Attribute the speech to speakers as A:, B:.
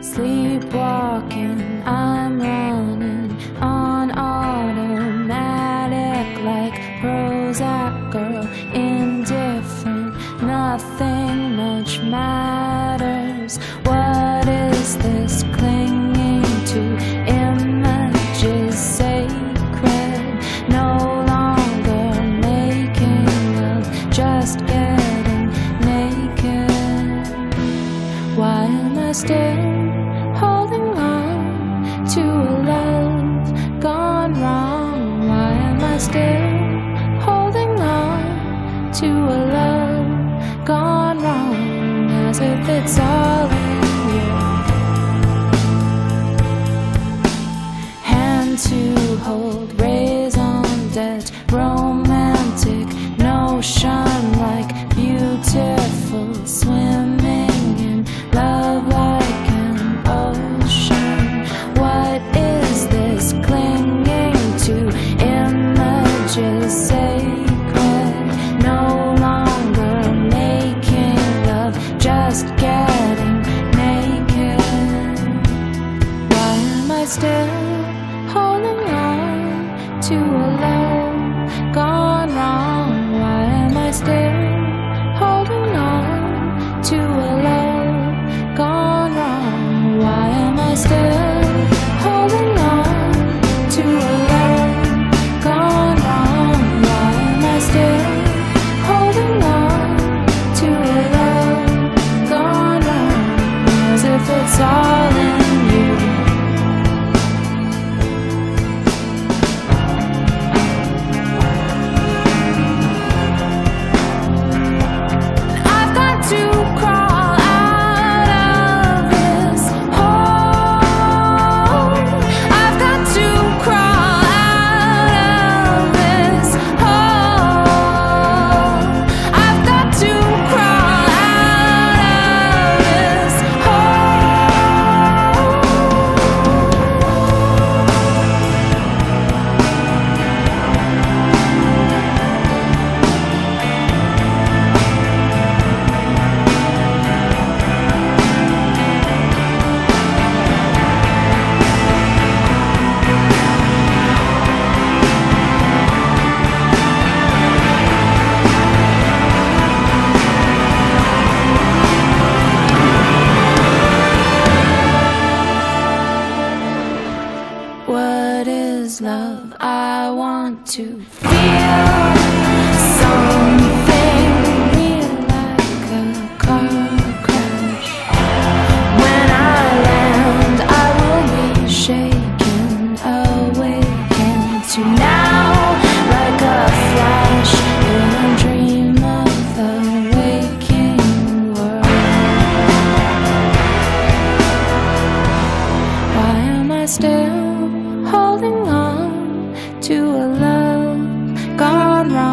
A: sleepwalking. I to a love gone wrong as if it's all to allow gone wrong? Why am I still holding on to a love gone wrong? Why am I still? What is love? I want to feel something real like a car crash. When I land, I will be shaken, to a love gone wrong.